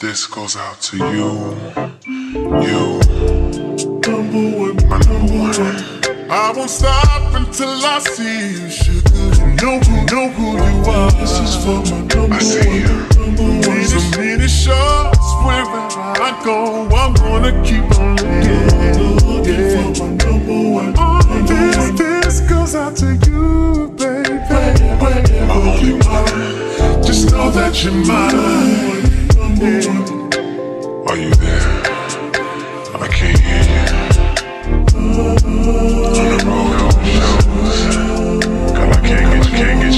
This goes out to you, you, number one, my number one. I won't stop until I see you, sugar. You know who, know who you are. This is for my number one. I see you. Number one. So many shots wherever I go. I'm gonna keep on looking, yeah. for my number one. Oh, this, this goes out to you, baby. My only one. Just know that you're mine. You there? I can't hear you. On the road, shows. Girl, I can't get, can't get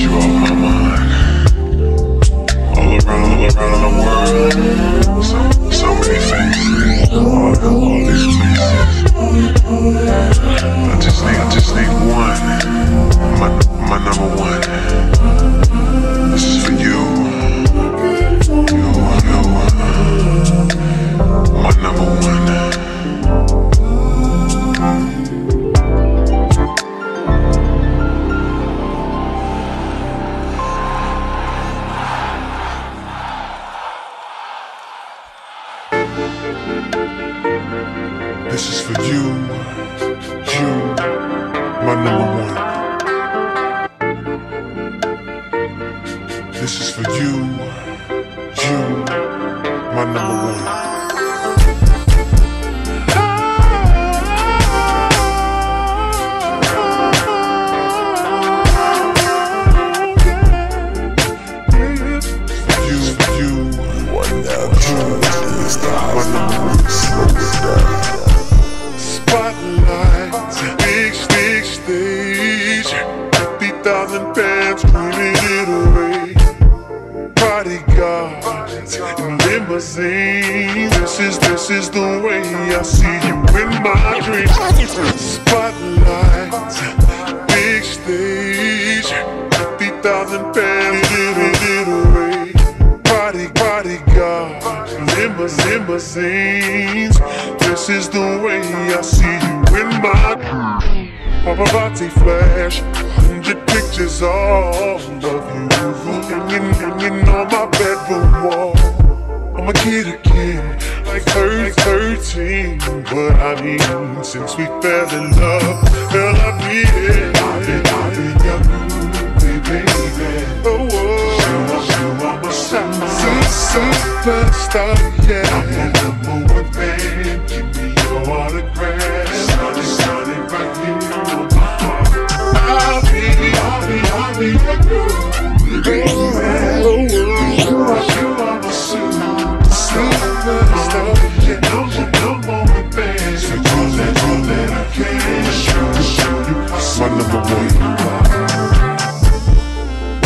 This is for you, you, my number one. This is for you, you, Bodyguards and limousines. This is, this is the way I see you in my dreams. Spotlight, big stage, 50,000 fans screaming it away. Body, bodyguard, limous, limousines. This is the way I see you in my dreams. Paparazzi flash, hundred pictures all you hanging, hanging on my bedroom wall. I'm a kid again, like thir- 13, but I mean, since we fell in love, girl, I've been, I've been, I've been groovy baby. Oh, oh, I'm a superstar, yeah.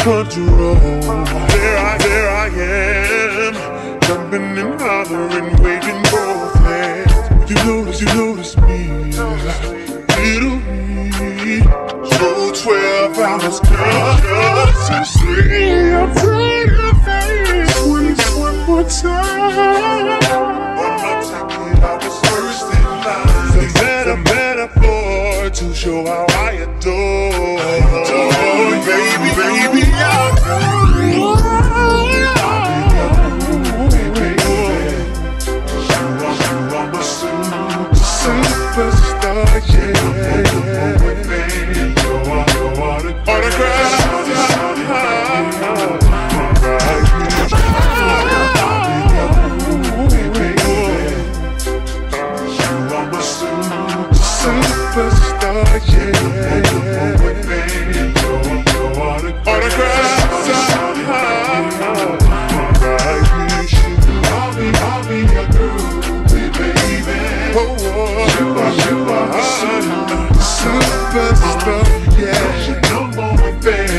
Control. There I, there I am, jumping and hollering, waving both hands. You notice, you notice me, little me. So twelve hours, girl, so sweet. I'm to face once, one more time.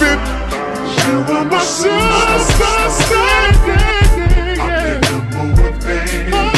You are my sister, standing. I've one, baby.